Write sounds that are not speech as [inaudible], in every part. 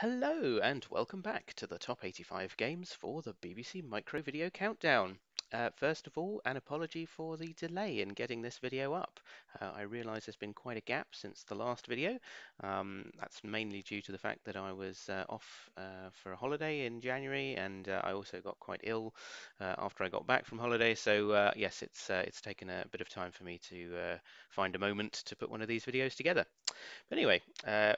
Hello and welcome back to the top 85 games for the BBC Micro Video Countdown. Uh, first of all, an apology for the delay in getting this video up. Uh, I realise there's been quite a gap since the last video. Um, that's mainly due to the fact that I was uh, off uh, for a holiday in January, and uh, I also got quite ill uh, after I got back from holiday. So yes, it's it's taken a bit of time for me to find a moment to put one of these videos together. But anyway,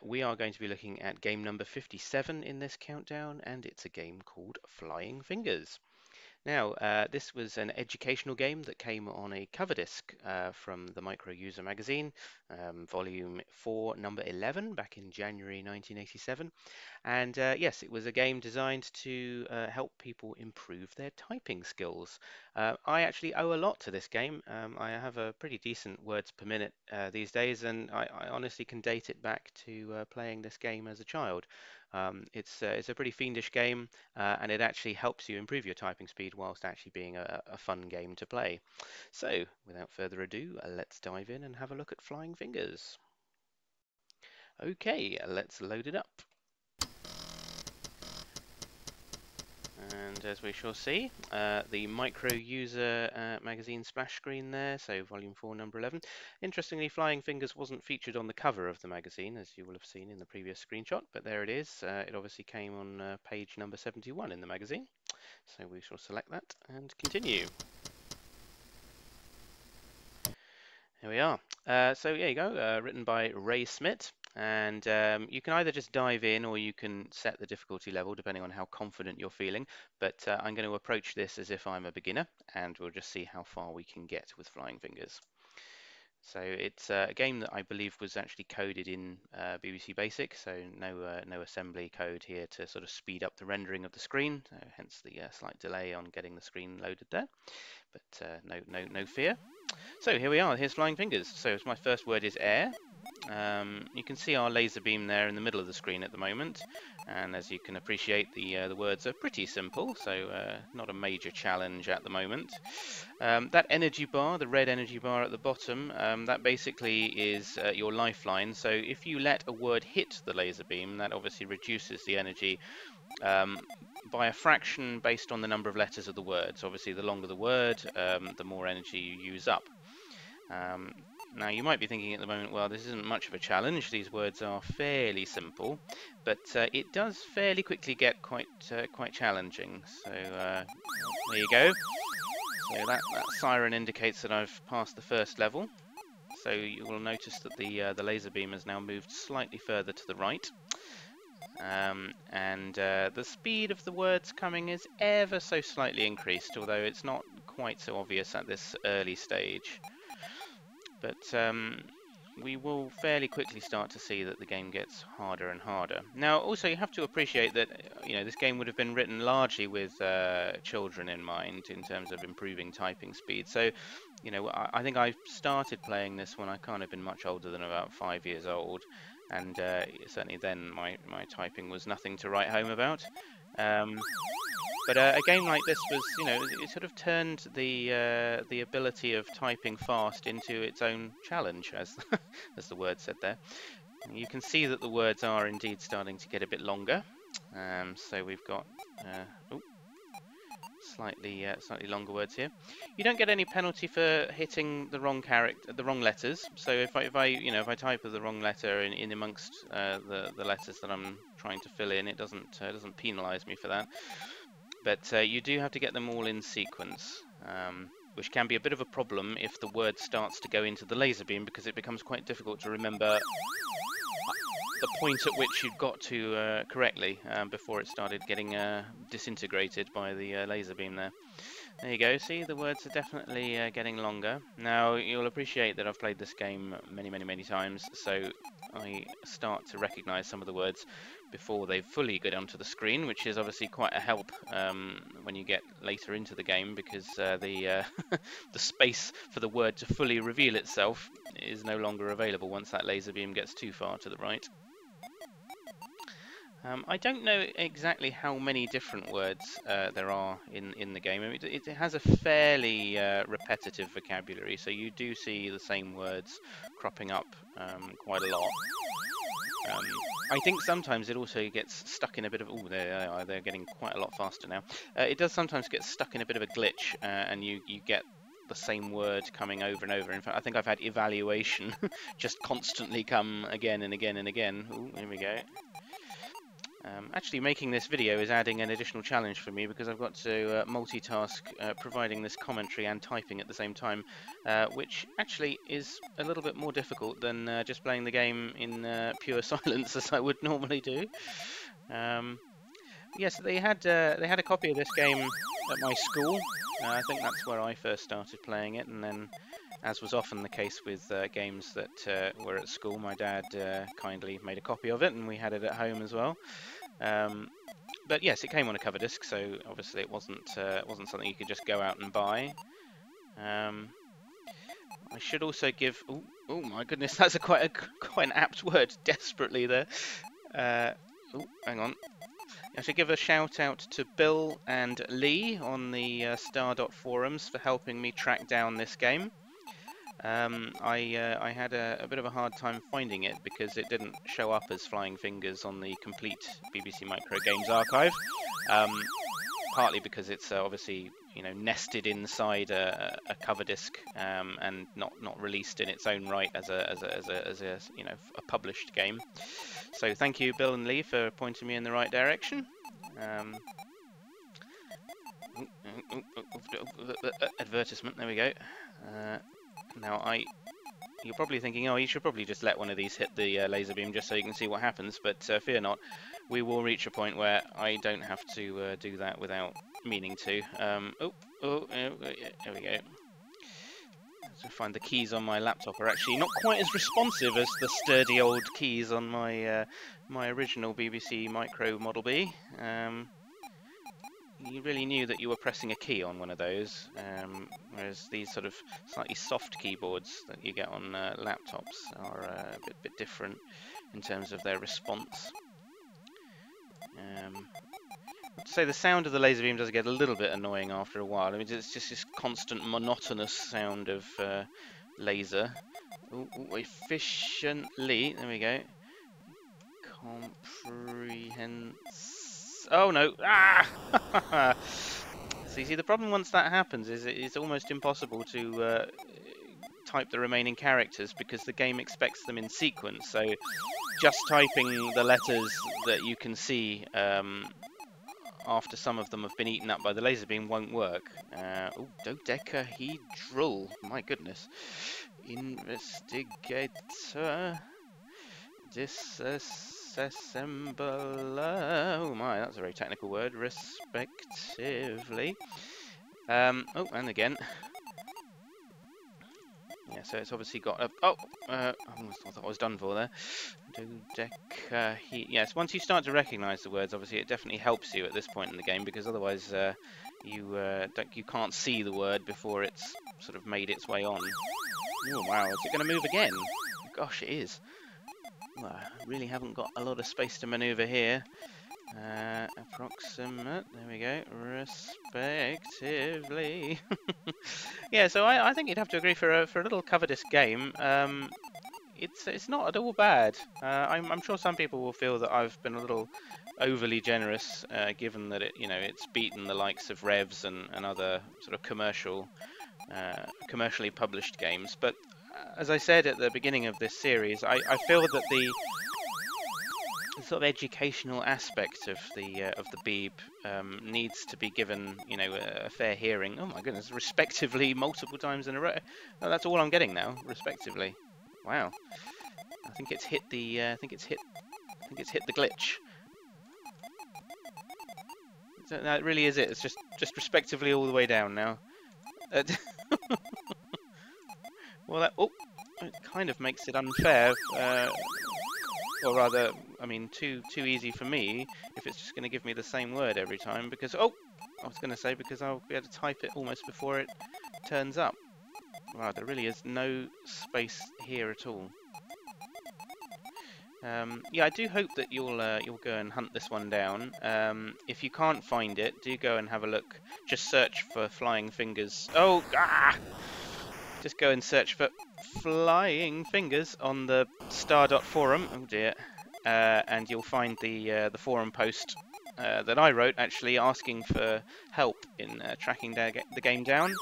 we are going to be looking at game number 57 in this countdown, and it's a game called Flying Fingers. Now, uh, this was an educational game that came on a cover disc uh, from the Micro User magazine, um, volume 4, number 11, back in January 1987. And uh, yes, it was a game designed to uh, help people improve their typing skills. Uh, I actually owe a lot to this game. Um, I have a pretty decent words per minute uh, these days, and I, I, honestly can date it back to playing this game as a child. Um, it's, uh, it's a pretty fiendish game uh, and it actually helps you improve your typing speed whilst actually being a, a fun game to play. So without further ado, let's dive in and have a look at Flying Fingers. Okay, let's load it up. And as we shall see, uh, the micro user uh, magazine splash screen there, so volume 4, number 11. Interestingly, Flying Fingers wasn't featured on the cover of the magazine, as you will have seen in the previous screenshot, but there it is. Uh, it obviously came on uh, page number 71 in the magazine. So we shall select that and continue. Here we are. Uh, so there you go, uh, written by Ray Smit and um, you can either just dive in or you can set the difficulty level depending on how confident you're feeling but uh, I'm going to approach this as if I'm a beginner and we'll just see how far we can get with flying fingers. So it's uh, a game that I believe was actually coded in uh, BBC Basic, so no uh, no assembly code here to sort of speed up the rendering of the screen, hence the uh, slight delay on getting the screen loaded there. But uh, no no no fear. So here we are. Here's Flying Fingers. So my first word is air. Um, you can see our laser beam there in the middle of the screen at the moment and as you can appreciate the uh, the words are pretty simple so uh, not a major challenge at the moment. Um, that energy bar, the red energy bar at the bottom, um, that basically is uh, your lifeline so if you let a word hit the laser beam that obviously reduces the energy um, by a fraction based on the number of letters of the words. Obviously the longer the word um, the more energy you use up. Um, now you might be thinking at the moment, well, this isn't much of a challenge. These words are fairly simple, but uh, it does fairly quickly get quite uh, quite challenging. So uh, there you go. So that, that siren indicates that I've passed the first level. So you will notice that the uh, the laser beam has now moved slightly further to the right. Um, and uh, the speed of the words coming is ever so slightly increased, although it's not quite so obvious at this early stage. But um, we will fairly quickly start to see that the game gets harder and harder. Now, also you have to appreciate that uh, you know this game would have been written largely with uh, children in mind in terms of improving typing speed. So, you know, I, I, think I started playing this when I can't have been much older than about five years old, and uh, certainly then my my typing was nothing to write home about. Um, but uh, a game like this was, you know, it sort of turned the uh, the ability of typing fast into its own challenge, as [laughs] as the word said there. You can see that the words are indeed starting to get a bit longer. Um, so we've got uh, slightly uh, slightly longer words here. You don't get any penalty for hitting the wrong character, the wrong letters. So if I, if I you know if I type the wrong letter in, in amongst uh, the the letters that I'm trying to fill in, it doesn't uh, doesn't penalise me for that. But uh, you do have to get them all in sequence, um, which can be a bit of a problem if the word starts to go into the laser beam because it becomes quite difficult to remember the point at which you'd got to uh, correctly um, before it started getting uh, disintegrated by the uh, laser beam there. There you go, see the words are definitely uh, getting longer. Now you'll appreciate that I've played this game many many many times so I start to recognise some of the words before they fully go down to the screen, which is obviously quite a help um, when you get later into the game because uh, the uh, [laughs] the space for the word to fully reveal itself is no longer available once that laser beam gets too far to the right. Um, I don't know exactly how many different words uh, there are in, in the game. I mean, it, it, has a fairly uh, repetitive vocabulary, so you do see the same words cropping up um, quite a lot. Um, I think sometimes it also gets stuck in a bit of. Oh, they're, they're getting quite a lot faster now. Uh, it does sometimes get stuck in a bit of a glitch, uh, and you, you get the same word coming over and over. In fact, I think I've had evaluation [laughs] just constantly come again and again and again. Here we go. Um, actually, making this video is adding an additional challenge for me because I've got to uh, multitask uh, providing this commentary and typing at the same time, uh, which actually is a little bit more difficult than uh, just playing the game in uh, pure [laughs] silence as I would normally do. Um, yes, they had uh, they had a copy of this game at my school. I think that's where I first started playing it, and then as was often the case with uh, games that uh, were at school, my dad uh, kindly made a copy of it, and we had it at home as well. Um, but yes, it came on a cover disc, so obviously it wasn't uh, wasn't something you could just go out and buy. Um, I should also give. Oh, oh my goodness, [laughs] that's a quite a quite an apt word. [laughs] Desperately there. Uh, oh, hang on. I should give a shout out to Bill and Lee on the uh, Stardot forums for helping me track down this game. Um, I, uh, I had a, a, bit of a hard time finding it because it didn't show up as Flying Fingers on the complete BBC Micro Games archive. Um, partly because it's uh, obviously you know nested inside a, a cover disc um, and not not released in its own right as a as a, as a, as a you know a published game. So thank you, Bill and Lee, for pointing me in the right direction. Um, advertisement. There we go. Uh, now, I, you're probably thinking, oh, you should probably just let one of these hit the uh, laser beam just so you can see what happens, but uh, fear not, we will reach a point where I don't have to uh, do that without meaning to. Um, oh, oh, there we go. So find the keys on my laptop are actually not quite as responsive as the sturdy old keys on my uh, my original BBC Micro Model B. Um, you really knew that you were pressing a key on one of those, um, whereas these sort of slightly soft keyboards that you get on uh, laptops are uh, a bit, bit, different in terms of their response. Um, to say the sound of the laser beam does get a little bit annoying after a while. I mean, it's just this constant monotonous sound of uh, laser. Ooh, efficiently, there we go. Comprehend Oh no! Ah! [laughs] so you see, the problem once that happens is it's almost impossible to uh, type the remaining characters because the game expects them in sequence. So just typing the letters that you can see um, after some of them have been eaten up by the laser beam won't work. Uh, oh, dodecahedral. My goodness. Investigator. Disassemble. Oh my, that's a very technical word. Respectively. Um, oh, and again. Yeah, so it's obviously got a. Oh, uh, I thought I was done for there. Dodeca. Yes, once you start to recognise the words, obviously it definitely helps you at this point in the game because otherwise uh, you uh, you can't see the word before it's sort of made its way on. Oh wow, is it going to move again? Gosh, it is. Well, I really haven't got a lot of space to maneuver here. Uh, approximate, there we go, respectively. [laughs] yeah, so I, I, think you'd have to agree for a, for a little cover disc game, um, it's it's not at all bad. Uh, I'm, I'm, sure some people will feel that I've been a little overly generous, uh, given that it you know it's beaten the likes of Revs and, and other sort of commercial, uh, commercially published games. But as I said at the beginning of this series, I, I feel that the, sort of educational aspect of the uh, of the Beeb um, needs to be given, you know, a, a, fair hearing. Oh my goodness, respectively, [laughs] multiple times in a row. Oh, that's all I'm getting now, respectively. Wow. I think it's hit the. Uh, I think it's hit. I think it's hit the glitch. That really is it. It's just just respectively all the way down now. Uh, [laughs] well, that oh, it kind of makes it unfair, uh, or rather, I mean, too too easy for me if it's just going to give me the same word every time. Because oh, I was going to say because I'll be able to type it almost before it turns up. Wow, there really is no space here at all. Um, yeah, I do hope that you'll uh, you'll go and hunt this one down. Um, if you can't find it, do go and have a look. Just search for Flying Fingers. Oh, ah! Just go and search for Flying Fingers on the Stardot forum. Oh dear. uh, and you'll find the uh, the forum post uh, that I wrote actually asking for help in uh, tracking the, the game down.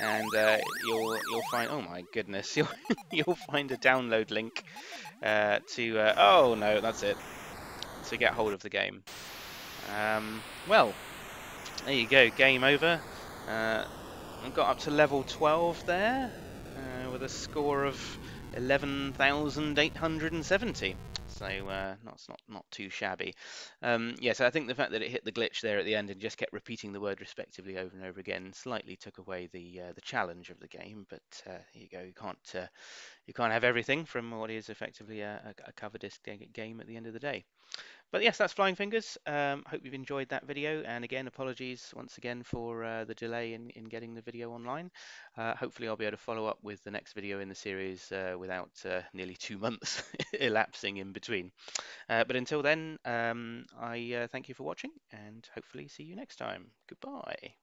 And uh, you'll you'll find oh my goodness [laughs] you'll you'll find a download link uh, to oh no that's it to get hold of the game. Um, well, there you go, game over. I got up to level 12 there with a score of 11,870. So uh, that's not not too shabby. Um, yes, yeah, so I think the fact that it hit the glitch there at the end and just kept repeating the word respectively over and over again slightly took away the uh, the challenge of the game. But uh, here you go, you can't uh, you can't have everything from what is effectively a, a cover disc game at the end of the day. But yes, that's Flying Fingers. Um, hope you've enjoyed that video. And again, apologies once again for uh, the delay in, in getting the video online. Uh, hopefully I'll be able to follow up with the next video in the series uh, without uh, nearly two [laughs] months [laughs] elapsing in between. Uh, but until then, um, I uh, thank you for watching and hopefully see you next time. Goodbye.